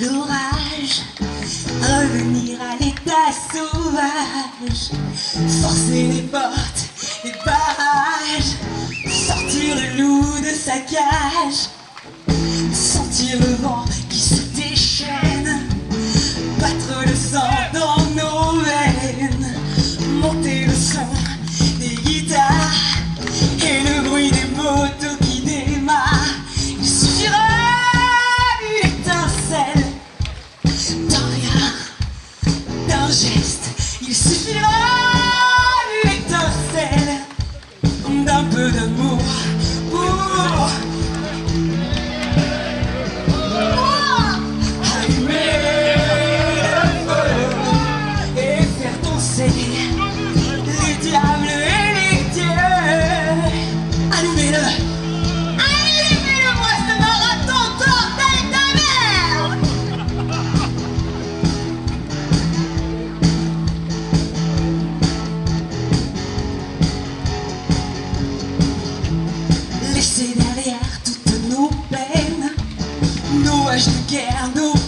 l'orage, revenir à l'état sauvage, forcer les portes, et barrages, sortir le loup de sa cage, sentir le vent derrière toutes nos peines, nos âges de guerre, nos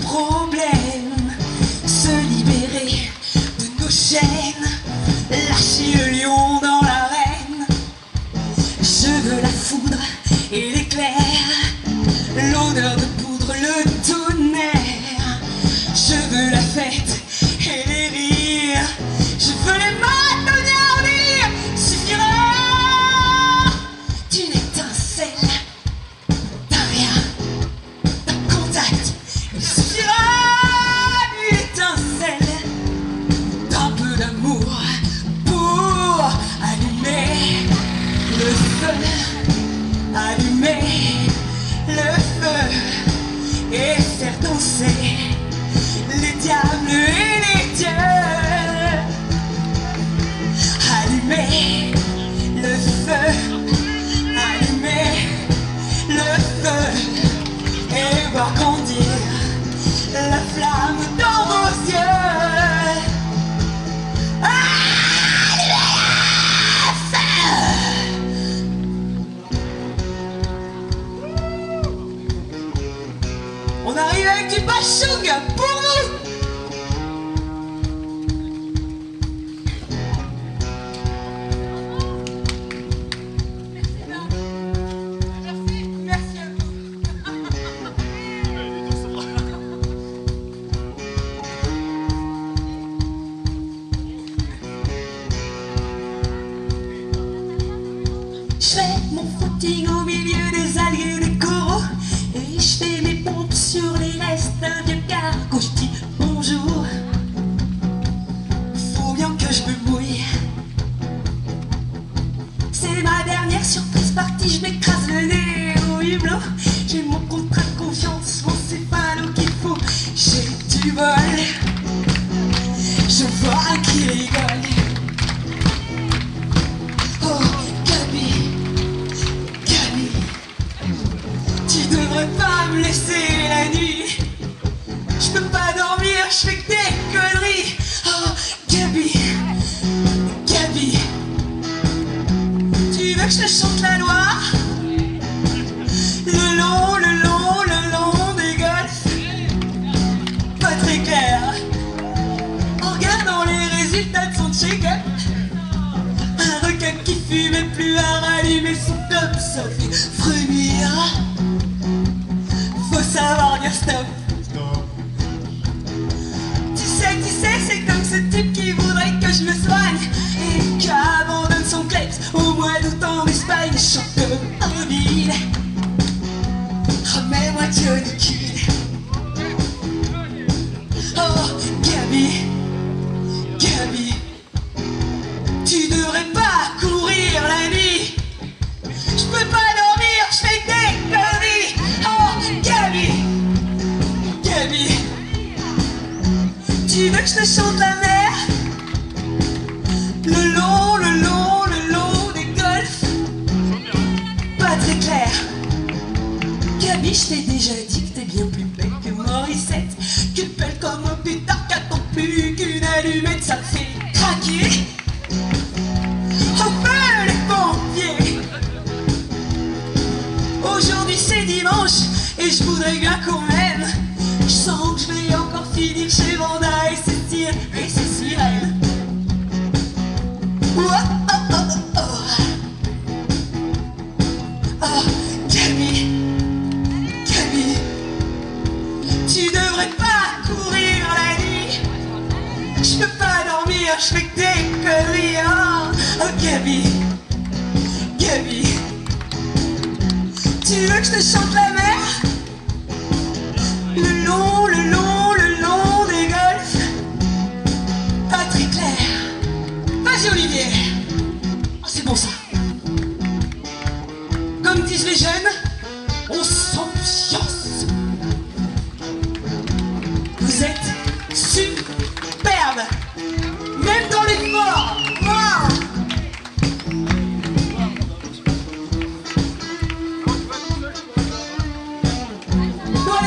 bien plus belle que Morissette.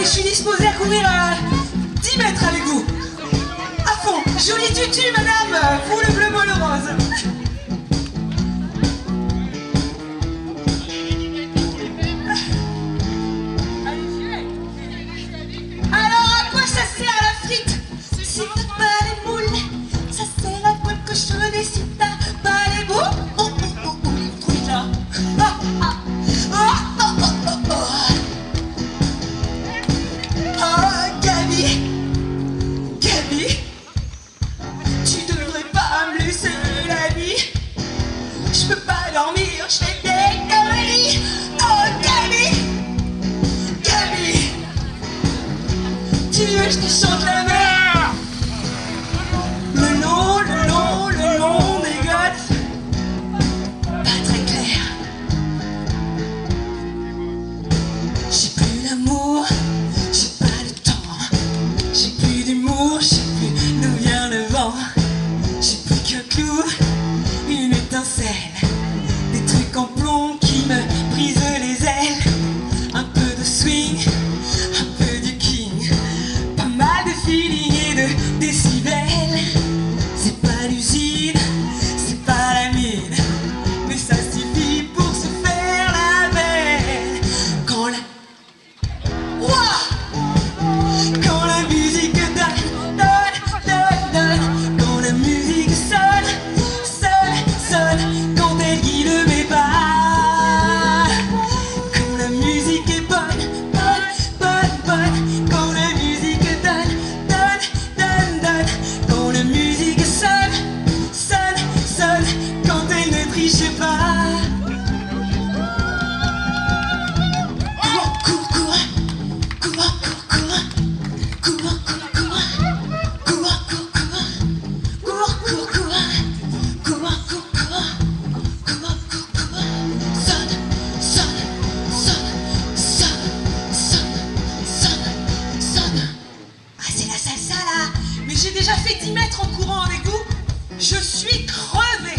je suis disposée à courir euh, 10 mètres avec vous. À fond, joli tutu, madame. Dias de solidão J'ai déjà fait 10 mètres en courant avec vous. Je suis crevée.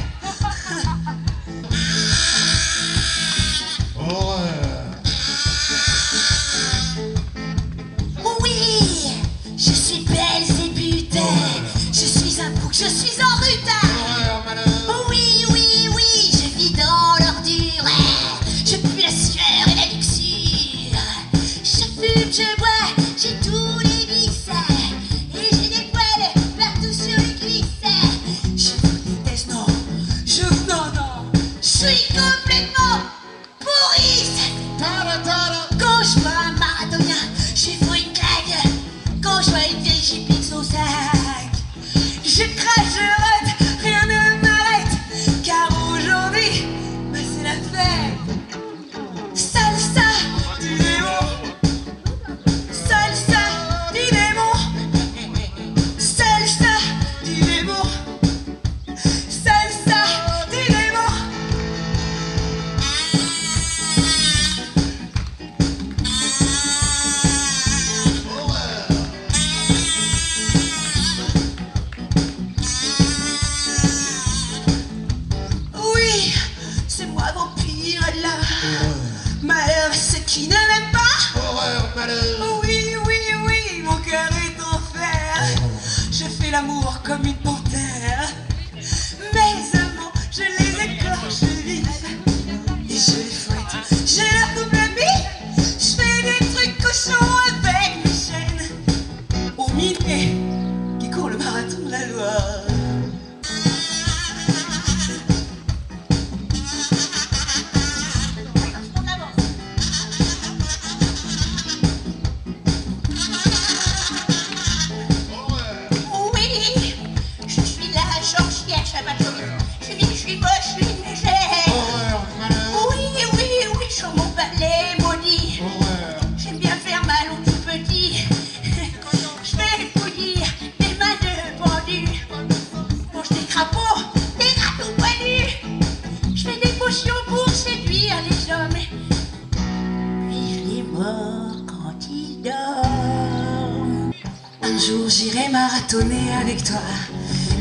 j'irai marathonner avec toi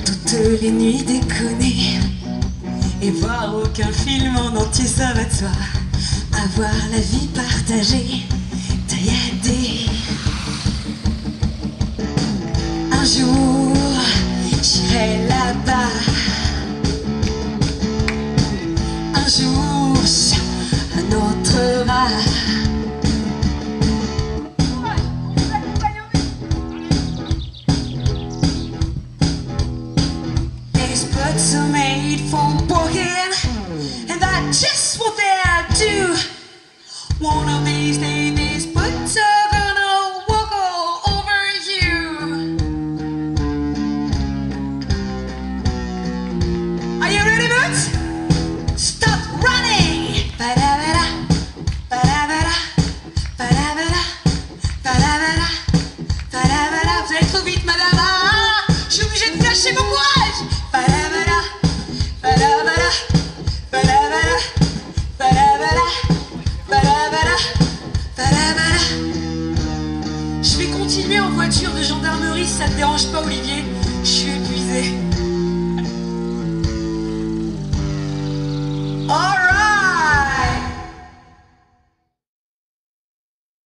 Toutes les nuits déconner Et voir aucun film en entier ça va de Avoir la vie partagée. Tailladée wanna